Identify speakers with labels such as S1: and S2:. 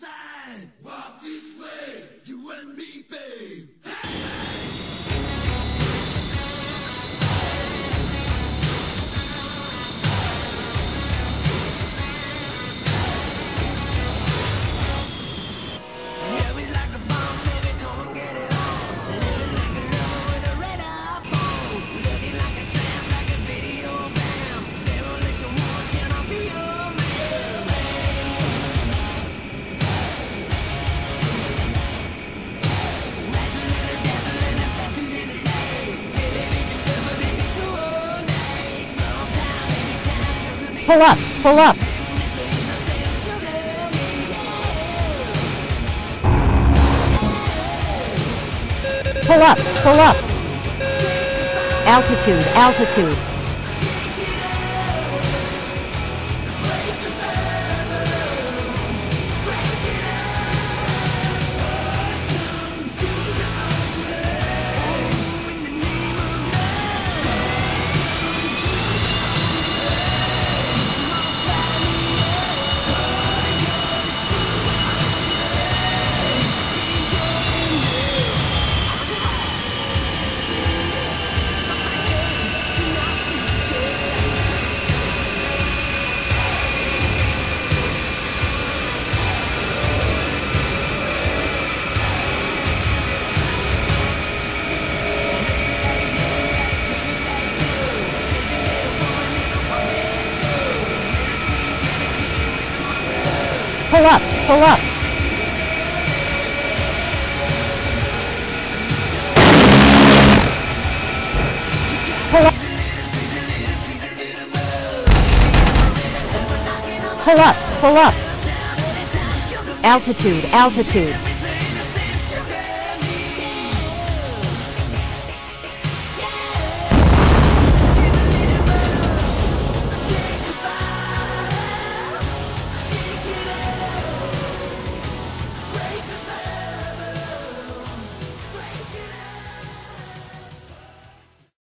S1: side. Walk this way, you and me, babe.
S2: Pull up, pull up. Pull up, pull up. Altitude, altitude. Pull up, pull up. Pull up. Pull up, pull up. Altitude, altitude.